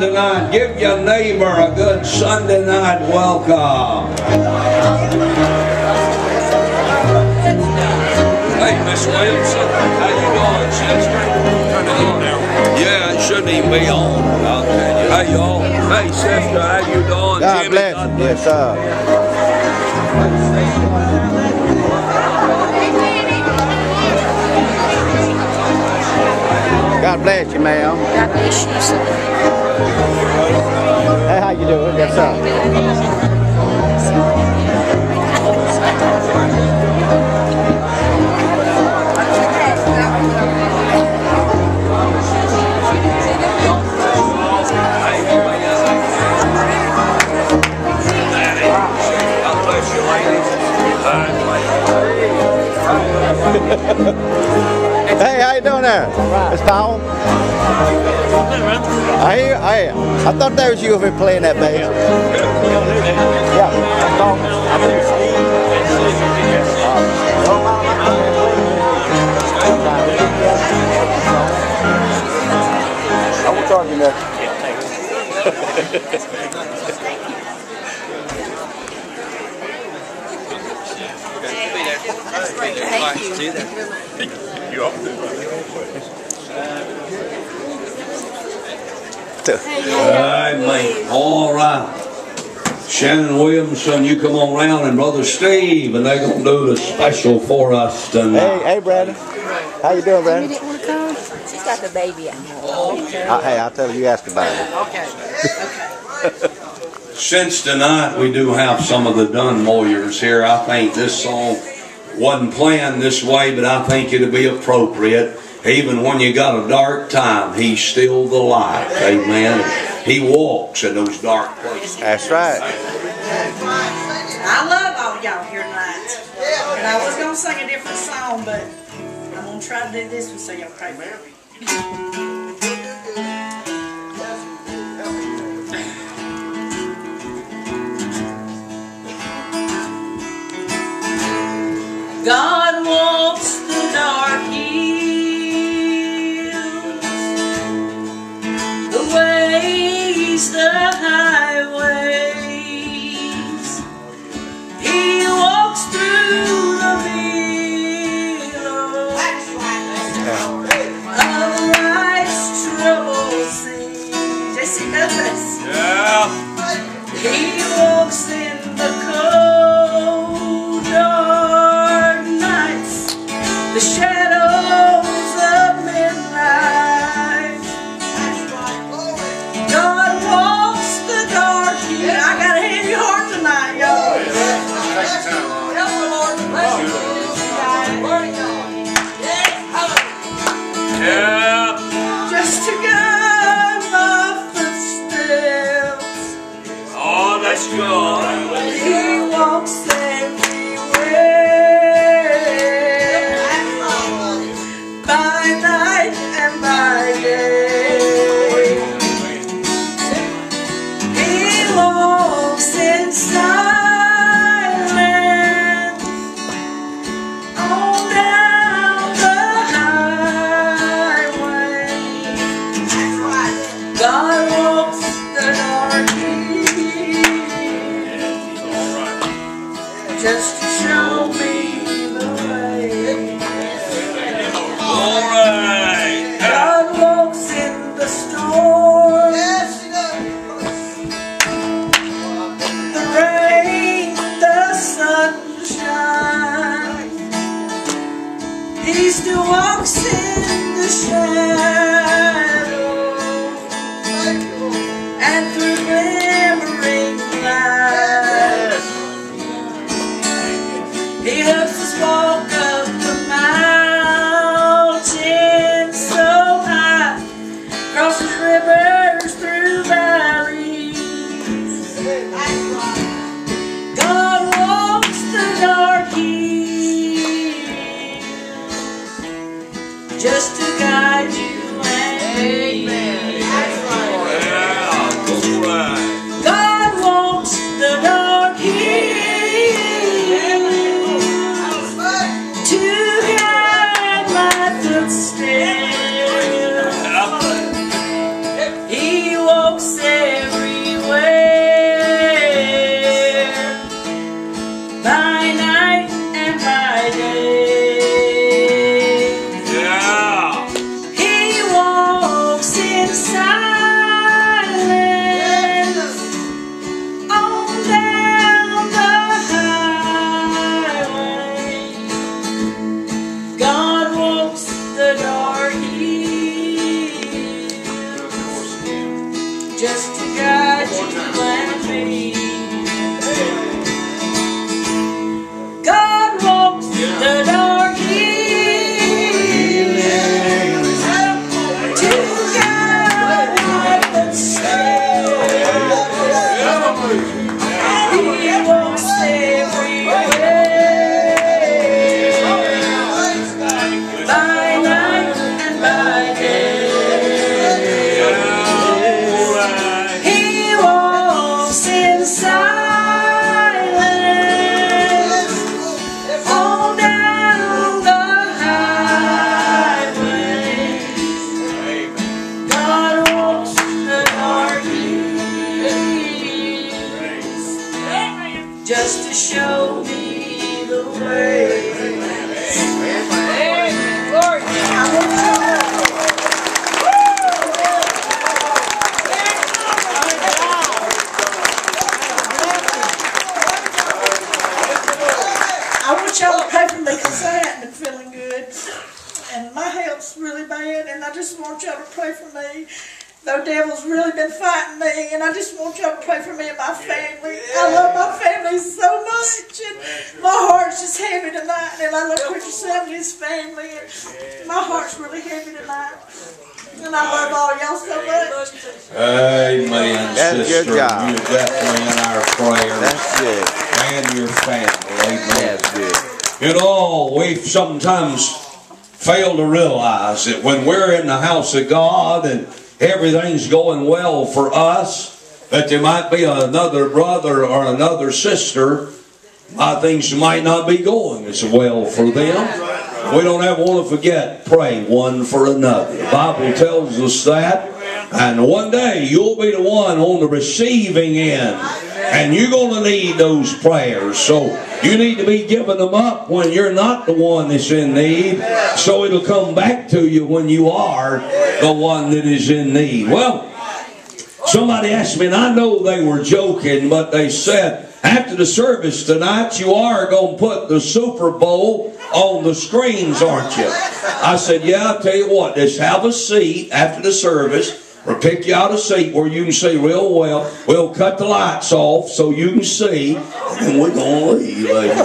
tonight. Give your neighbor a good Sunday night welcome. Hey, Miss Williamson, how you doing, sister? Turn it on now. Yeah, it shouldn't even be on. I'll tell you. Hey, y'all. Hey, sister, how you doing? God Jimmy, bless God you. Yes, sir. God bless you, ma'am. God bless you, sir. Hey, how you doing? Yes, sir. I I, I thought that was you here playing that bass. Yeah. I won't charge you nothing. Amen. All right. Mate. All right. Shannon Williamson, you come on round, and Brother Steve, and they're going to do the special for us tonight. Hey, hey, Brandon. How you doing, You Brandon? didn't want to come? She's got the baby at home. Uh, hey, I'll tell you, you asked about it. Okay. Since tonight we do have some of the Dunn Moyers here, I think this song wasn't planned this way, but I think it'll be appropriate. Even when you got a dark time, he's still the light. Amen. He walks in those dark places. That's right. I love all y'all here tonight. And I was gonna sing a different song, but I'm gonna try to do this one so y'all pray for me. God walks the dark just to show and heart's really heavy tonight. And I love all y'all so much. Amen, That's a good sister. job. You're definitely in our prayers. That's good. and your family. Amen. That's good. You know, we sometimes fail to realize that when we're in the house of God and everything's going well for us, that there might be another brother or another sister, uh, things might not be going as well for them. We don't ever want to forget, pray one for another. The Bible tells us that. And one day you'll be the one on the receiving end. And you're going to need those prayers. So you need to be giving them up when you're not the one that's in need. So it'll come back to you when you are the one that is in need. Well, somebody asked me, and I know they were joking, but they said, after the service tonight, you are going to put the Super Bowl on the screens, aren't you? I said, yeah, I'll tell you what, just have a seat after the service or pick you out a seat where you can see real well. We'll cut the lights off so you can see, and we're going to leave. Like,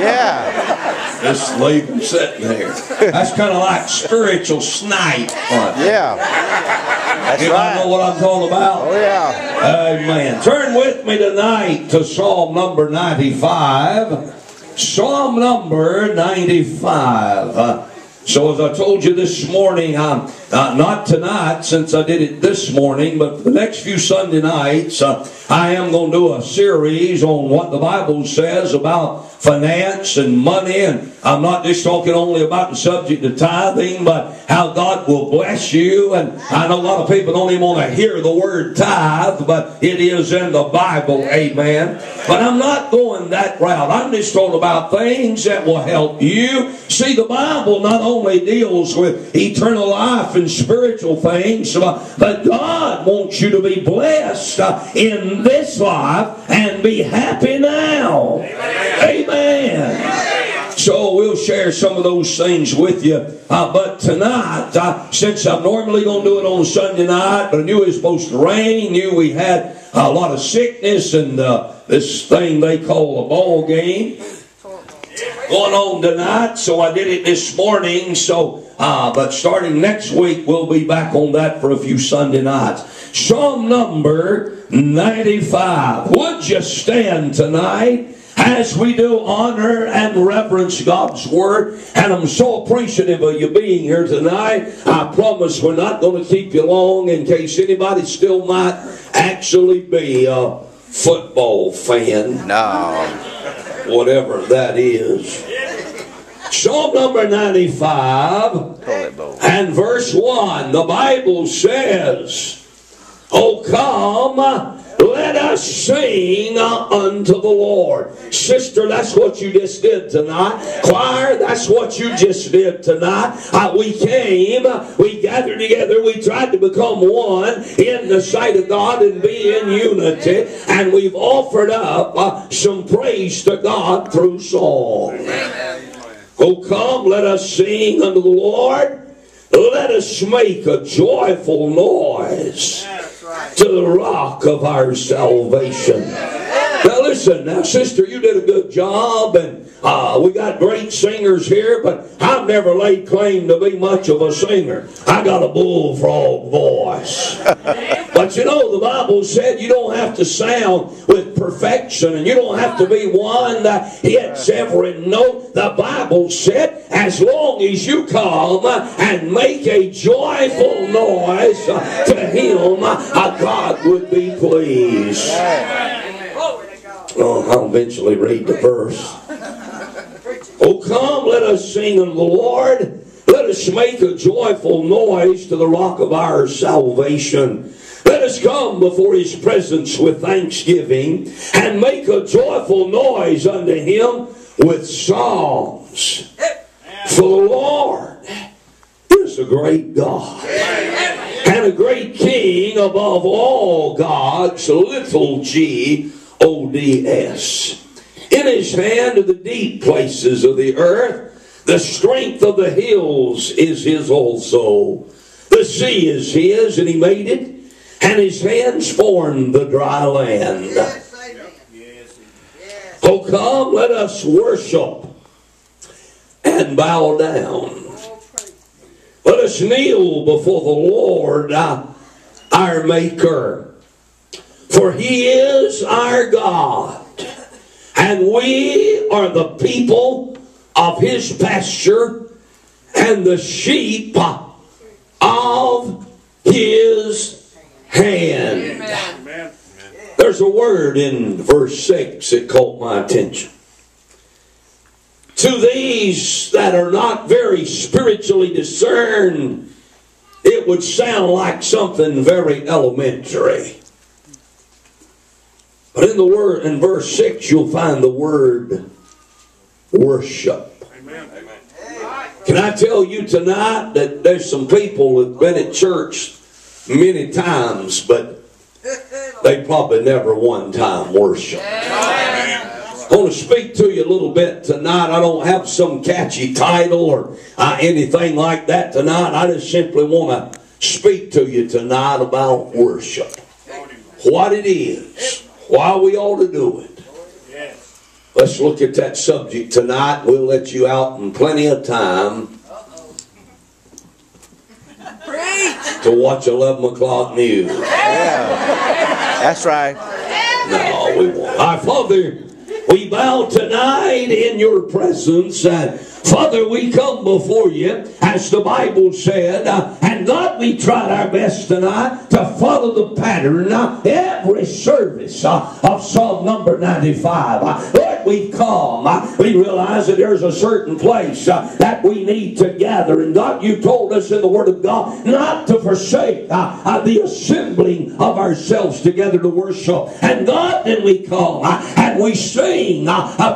Yeah. just leave them sitting there. That's kind of like spiritual snipe. Yeah. That's Anybody know what I'm talking about? Oh, yeah. Amen. Turn with me tonight to Psalm number 95. Psalm number 95. Uh, so, as I told you this morning, um, uh, not tonight since I did it this morning, but for the next few Sunday nights, uh, I am going to do a series on what the Bible says about finance and money. And I'm not just talking only about the subject of tithing, but how God will bless you. And I know a lot of people don't even want to hear the word tithe, but it is in the Bible. Amen. But I'm not going that route. I'm just talking about things that will help you. See, the Bible not only deals with eternal life and spiritual things, but God wants you to be blessed uh, in this life and be happy now. Amen. So we'll share some of those things with you. Uh, but tonight, uh, since I'm normally going to do it on Sunday night, but I knew it was supposed to rain, knew we had a lot of sickness and uh, this thing they call a ball game going on tonight, so I did it this morning. So, uh, but starting next week, we'll be back on that for a few Sunday nights. Psalm number 95. Would you stand tonight? As we do honor and reverence God's Word, and I'm so appreciative of you being here tonight. I promise we're not going to keep you long in case anybody still might actually be a football fan No. Whatever that is. Psalm number 95 and verse 1, the Bible says, Oh, come, let us sing unto the Lord. Sister, that's what you just did tonight. Choir, that's what you just did tonight. Uh, we came, we gathered together, we tried to become one in the sight of God and be in unity, and we've offered up uh, some praise to God through song. Oh, come, let us sing unto the Lord. Let us make a joyful noise to the rock of our salvation. Now, listen, now, sister, you did a good job, and uh, we got great singers here, but I've never laid claim to be much of a singer. I got a bullfrog voice. You know, the Bible said you don't have to sound with perfection and you don't have to be one that hits every note. The Bible said, as long as you come and make a joyful noise to Him, God would be pleased. Oh, I'll eventually read the verse. Oh, come, let us sing unto the Lord. Let us make a joyful noise to the rock of our salvation. Let us come before his presence with thanksgiving and make a joyful noise unto him with songs. For the Lord is a great God and a great King above all gods, little g O D S. In his hand are the deep places of the earth. The strength of the hills is his also. The sea is his, and he made it, and his hands formed the dry land. Oh, come, let us worship and bow down. Let us kneel before the Lord, uh, our Maker. For he is our God, and we are the people of his pasture and the sheep of his hand. There's a word in verse 6 that caught my attention. To these that are not very spiritually discerned, it would sound like something very elementary. But in the word in verse 6 you'll find the word worship. Can I tell you tonight that there's some people that have been at church many times, but they probably never one time worship. I want to speak to you a little bit tonight. I don't have some catchy title or uh, anything like that tonight. I just simply want to speak to you tonight about worship. What it is, why we ought to do it. Let's look at that subject tonight. We'll let you out in plenty of time to watch 11 o'clock news. Yeah. That's right. No, we won't. Our Father, we bow tonight in your presence. And Father, we come before you, as the Bible said, uh, and God, we tried our best tonight to follow the pattern uh, every service uh, of Psalm number 95. Uh, Lord, we come. uh, we realize that there's a certain place uh, that we need to gather. And God, you told us in the Word of God not to forsake uh, the assembling of ourselves together to worship. And God, then we come and we sing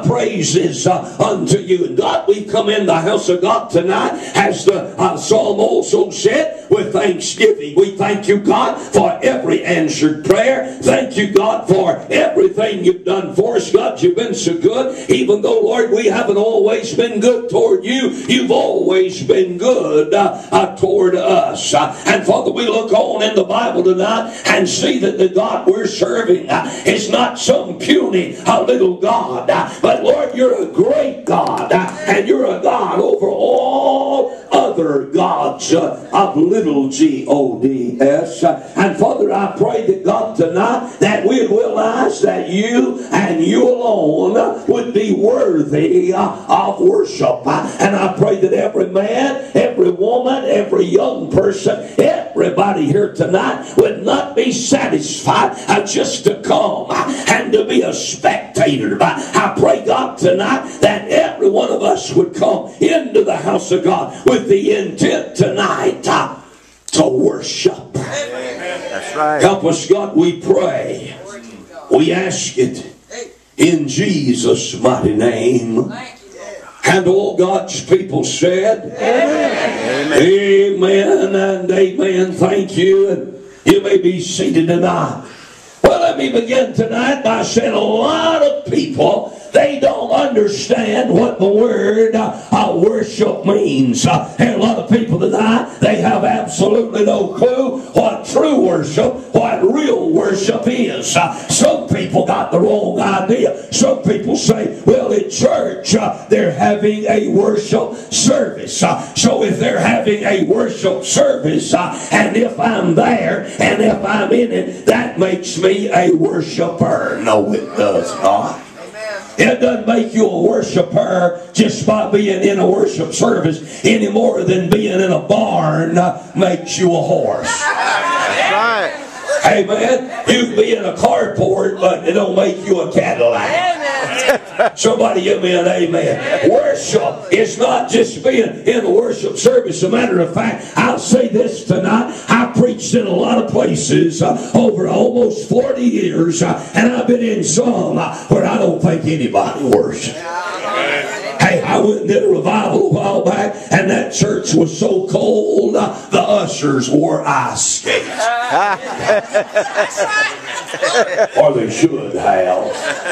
praises unto you. And God, we come in the house of God tonight, as the psalm also said, with thanksgiving. We thank you, God, for every answered prayer. Thank you, God, for everything you've done for us. God, you've been so good. Even though, Lord, we haven't always been good toward you, you've always been good uh, uh, toward us. Uh, and Father, we look on in the Bible tonight and see that the God we're serving uh, is not some puny little God, but Lord, you're a great God, and you're a God over all other gods of little g o d s. And Father, I pray that God tonight that realize that you and you alone would be worthy of worship. And I pray that every man, every woman, every young person, everybody here tonight would not be satisfied uh, just to come and to be a spectator. I pray, God, tonight that every one of us would come into the house of God with the intent tonight uh, to worship. That's right. Help us, God, we pray. We ask it in Jesus' mighty name. And all God's people said, Amen. and amen. Thank you. And you may be seated tonight. Well, let me begin tonight by saying a lot of people they don't understand what the word uh, worship means. Uh, and a lot of people tonight they have absolutely no clue what true worship, what real worship is. Uh, some people got the wrong idea. Some people say, well, at church, uh, they're having a worship service. Uh, so if they're having a worship service, uh, and if I'm there, and if I'm in it, that makes me a worshiper. No, it does not. It doesn't make you a worshiper just by being in a worship service any more than being in a barn makes you a horse. Right. Amen. You can be in a carport, but it don't make you a Cadillac. Somebody give me an amen. Worship is not just being in worship service. As a matter of fact, I'll say this tonight. I preached in a lot of places uh, over almost 40 years, uh, and I've been in some uh, where I don't think anybody worships. Hey, I went and did a revival a while back, and that church was so cold, uh, the ushers wore ice skates. Or they should have.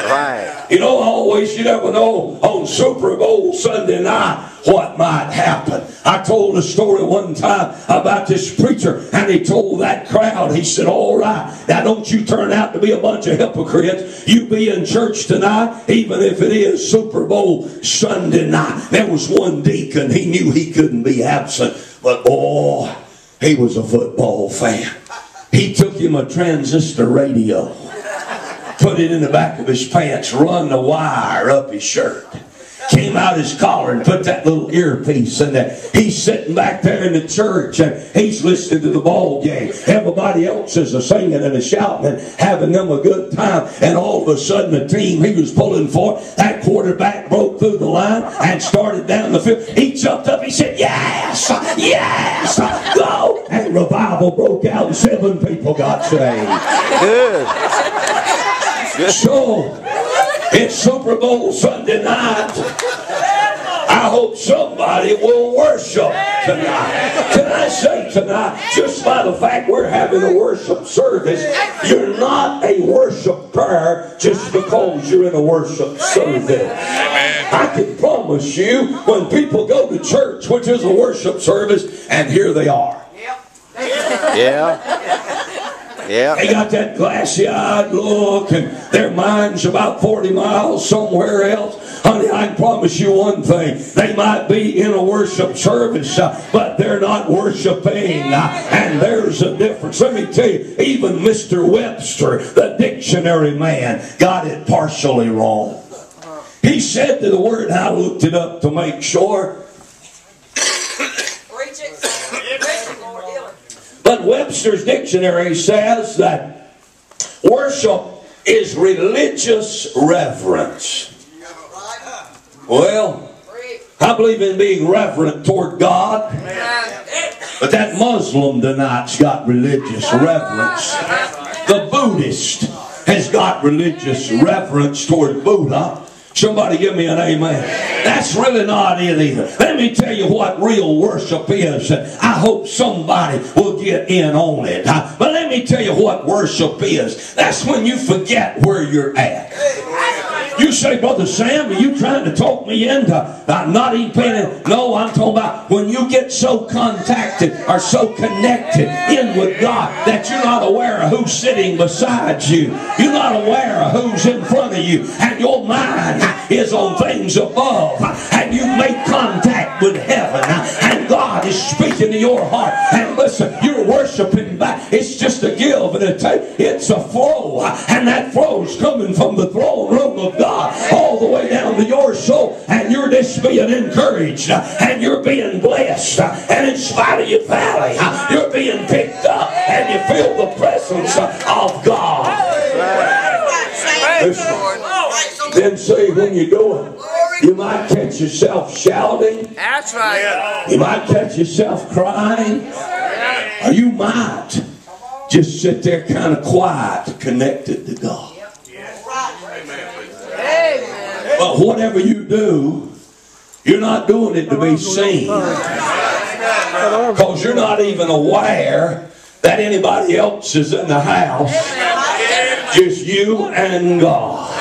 Right. You know, always, you never know on Super Bowl Sunday night what might happen. I told a story one time about this preacher, and he told that crowd, he said, All right, now don't you turn out to be a bunch of hypocrites. You be in church tonight, even if it is Super Bowl Sunday night. There was one deacon, he knew he couldn't be absent, but boy, he was a football fan. He took him a transistor radio put it in the back of his pants, run the wire up his shirt. Came out his collar and put that little earpiece in there. He's sitting back there in the church and he's listening to the ball game. Everybody else is a singing and a shouting and having them a good time. And all of a sudden, the team he was pulling for, that quarterback broke through the line and started down the field. He jumped up. He said, "Yes, yes, go!" And revival broke out, and seven people got saved. Good. So, it's Super Bowl Sunday night. I hope somebody will worship tonight. Can I say tonight, just by the fact we're having a worship service, you're not a worshiper just because you're in a worship service. I can promise you, when people go to church, which is a worship service, and here they are. Yeah. Yeah. They got that glassy eyed look and their mind's about 40 miles somewhere else. Honey, I can promise you one thing. They might be in a worship service, uh, but they're not worshiping. Uh, and there's a difference. Let me tell you, even Mr. Webster, the dictionary man, got it partially wrong. He said to the word, I looked it up to make sure. Preach it. Preach it, Lord. Heal it. But Webster's dictionary says that worship is religious reverence. Well, I believe in being reverent toward God, but that Muslim tonight's got religious reverence. The Buddhist has got religious reverence toward Buddha. Somebody give me an amen. That's really not it either. Let me tell you what real worship is. I hope somebody will get in on it. But let me tell you what worship is. That's when you forget where you're at. You say, Brother Sam, are you trying to talk me into not even paying? No, I'm talking about when you get so contacted or so connected in with God that you're not aware of who's sitting beside you. You're not aware of who's in front of you. And your mind is on things above. And you make contact with heaven. And God is speaking to your heart. And listen, you're worshiping back. It's just a give and a take. It's a flow. And that flow's coming from the throne room of God all the way down to your soul. And you're just being encouraged. And you're being blessed. And in spite of your valley, you're being picked up. And you feel the presence of God. Listen. Then say when you're doing, you might catch yourself shouting. That's right. You might catch yourself crying. Or you might just sit there kind of quiet, connected to God. Amen. But whatever you do, you're not doing it to be seen. Because you're not even aware that anybody else is in the house. Just you and God.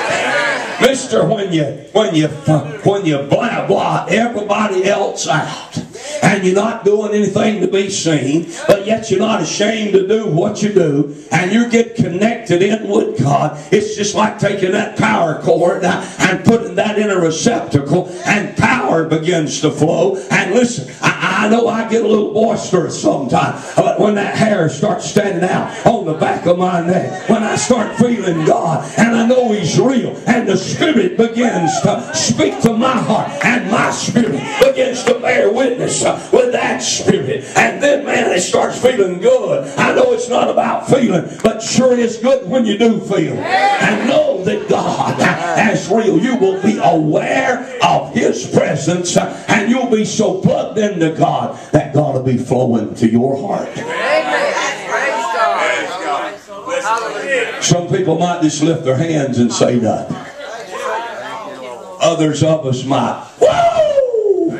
Mister, when you when you when you blah blah everybody else out and you're not doing anything to be seen, but yet you're not ashamed to do what you do, and you get connected in with God, it's just like taking that power cord uh, and putting that in a receptacle, and power begins to flow. And listen, I, I know I get a little boisterous sometimes, but when that hair starts standing out on the back of my neck, when I start feeling God, and I know He's real, and the Spirit begins to speak to my heart, and my spirit begins to bear witness uh, with that spirit, and then man, it starts feeling good. I know it's not about feeling, but sure is good when you do feel, and know that God is real. You will be aware of His presence, uh, and you'll be so plugged into God that God will be flowing to your heart. Some people might just lift their hands and say nothing. Others of us might. Woo!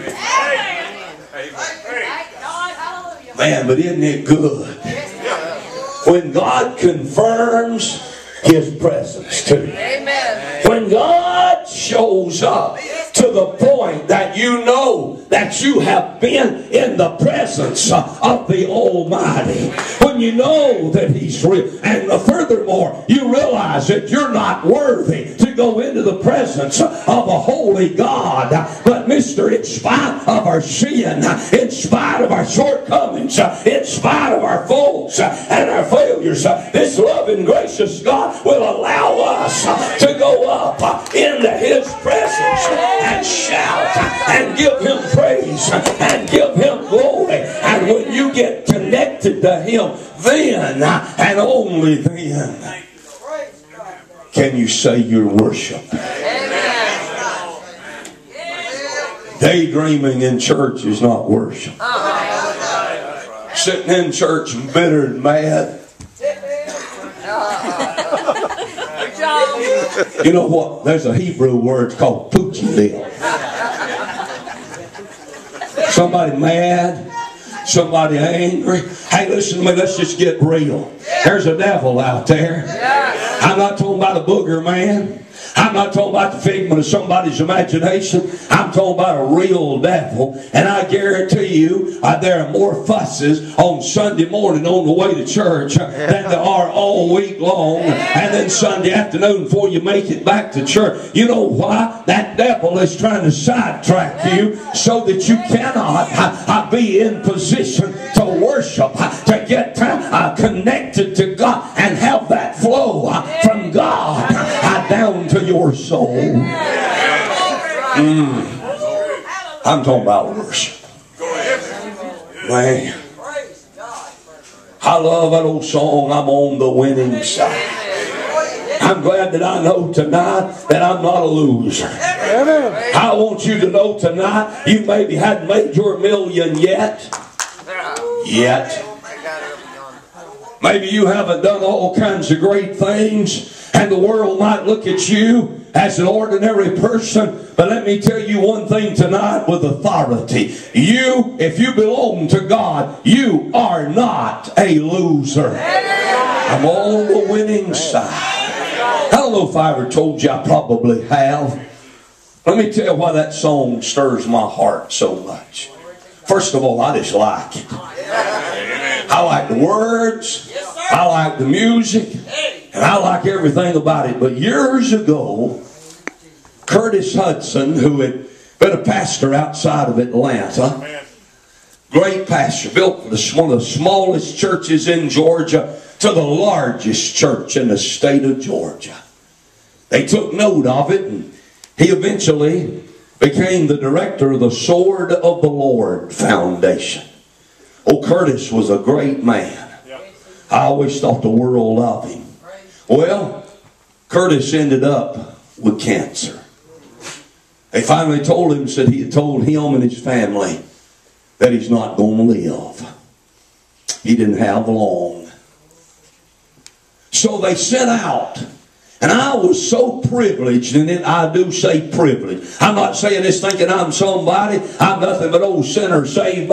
Man, but isn't it good? When God confirms His presence to you. When God shows up to the point that you know that you have been in the presence of the Almighty. When you know that He's real. And furthermore, you realize that you're not worthy to go into the presence of a holy God. But, Mister, in spite of our sin, in spite of our shortcomings, in spite of our faults and our failures, this loving, gracious God will allow us to go up into His presence and shout and give Him praise and give Him glory. And when you get connected to Him, then and only then can you say your worship. Daydreaming in church is not worship. Sitting in church bitter and mad. You know what? There's a Hebrew word called poochie Somebody mad, somebody angry. Hey, listen to me, let's just get real. There's a devil out there. I'm not talking about a booger man. I'm not talking about the figment of somebody's imagination. I'm talking about a real devil. And I guarantee you, uh, there are more fusses on Sunday morning on the way to church than there are all week long. And then Sunday afternoon before you make it back to church. You know why? That devil is trying to sidetrack you so that you cannot uh, uh be in position to worship, uh, to get uh, connected to God and have that flow from God down to your soul. Mm. I'm talking about worship. Man. I love that old song, I'm on the winning side. I'm glad that I know tonight that I'm not a loser. I want you to know tonight you maybe hadn't made your million yet. Yet. Maybe you haven't done all kinds of great things and the world might look at you as an ordinary person. But let me tell you one thing tonight with authority. You, if you belong to God, you are not a loser. I'm on the winning side. I don't know if I ever told you, I probably have. Let me tell you why that song stirs my heart so much. First of all, I just like it. I like the words. I like the music. And I like everything about it. But years ago, Curtis Hutson, who had been a pastor outside of Atlanta, great pastor, built one of the smallest churches in Georgia to the largest church in the state of Georgia. They took note of it, and he eventually became the director of the Sword of the Lord Foundation. Oh, Curtis was a great man. I always thought the world of him. Well, Curtis ended up with cancer. They finally told him, said he had told him and his family that he's not going to live. He didn't have long. So they sent out and I was so privileged, and it, I do say privileged. I'm not saying this thinking I'm somebody. I'm nothing but old sinner saved